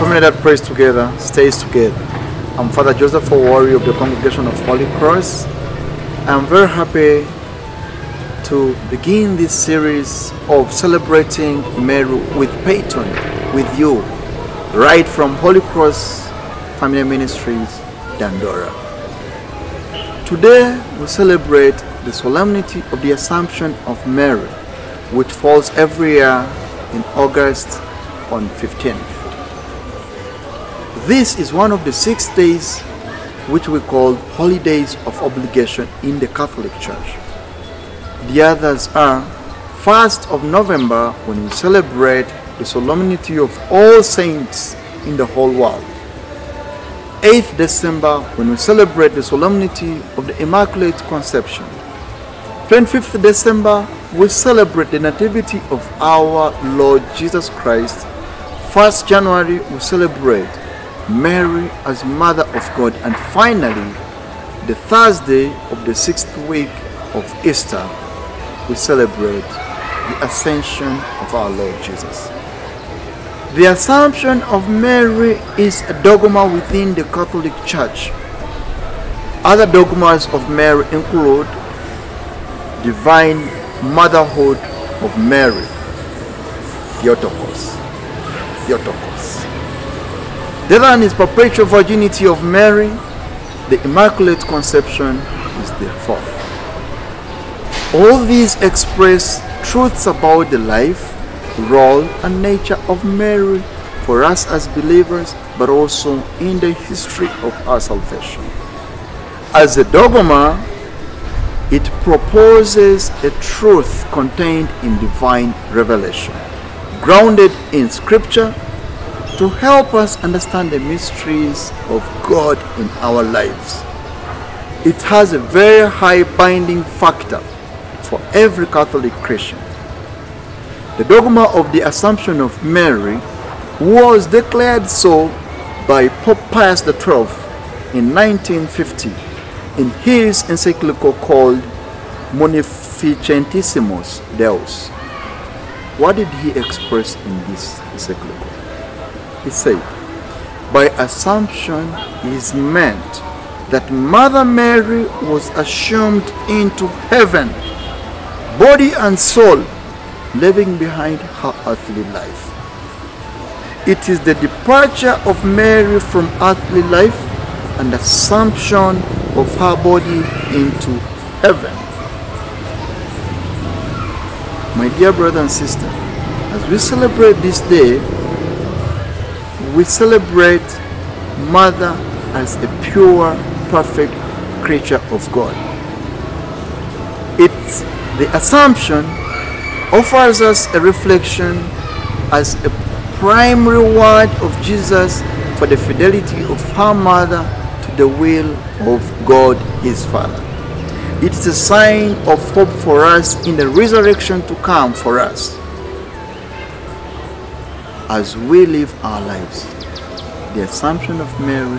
family that prays together stays together. I'm Father Joseph Owori of the Congregation of Holy Cross. I'm very happy to begin this series of celebrating Mary with Peyton, with you, right from Holy Cross Family Ministries, Dandora. Today we celebrate the solemnity of the Assumption of Mary, which falls every year in August on 15th. This is one of the six days which we call holy days of obligation in the Catholic Church. The others are 1st of November when we celebrate the solemnity of all saints in the whole world. 8th December when we celebrate the solemnity of the Immaculate Conception. 25th December we celebrate the nativity of our Lord Jesus Christ. 1st January we celebrate Mary as Mother of God and finally the Thursday of the sixth week of Easter we celebrate the ascension of our Lord Jesus. The Assumption of Mary is a dogma within the Catholic Church. Other dogmas of Mary include divine motherhood of Mary, Theotokos. Theotokos. The other is perpetual virginity of Mary. The Immaculate Conception is the fourth. All these express truths about the life, role, and nature of Mary for us as believers, but also in the history of our salvation. As a dogma, it proposes a truth contained in divine revelation, grounded in scripture to help us understand the mysteries of God in our lives. It has a very high binding factor for every Catholic Christian. The dogma of the Assumption of Mary was declared so by Pope Pius XII in 1950 in his encyclical called Munificentissimus Deus. What did he express in this encyclical? He said, by assumption is meant that Mother Mary was assumed into heaven, body and soul, leaving behind her earthly life. It is the departure of Mary from earthly life and assumption of her body into heaven. My dear brother and sister, as we celebrate this day, we celebrate Mother as the pure, perfect creature of God. It's the assumption offers us a reflection as a prime reward of Jesus for the fidelity of her mother to the will of God his Father. It is a sign of hope for us in the resurrection to come for us. As we live our lives, the Assumption of Mary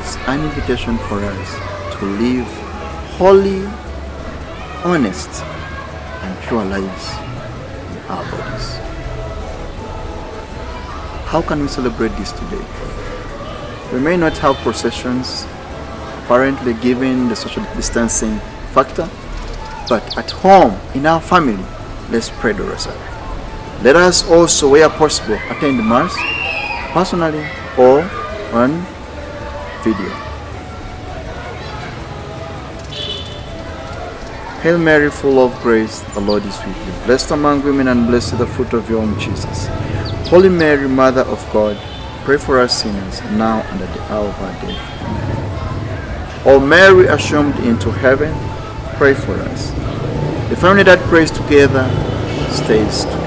is an invitation for us to live holy, honest, and pure lives in our bodies. How can we celebrate this today? We may not have processions, apparently given the social distancing factor, but at home, in our family, let's pray the rosary. Let us also, where possible, attend Mass personally or on video. Hail Mary, full of grace, the Lord is with you. Blessed among women and blessed the fruit of your womb, Jesus. Holy Mary, Mother of God, pray for us sinners, now and at the hour of our death. Amen. O Mary, assumed into heaven, pray for us. The family that prays together stays together.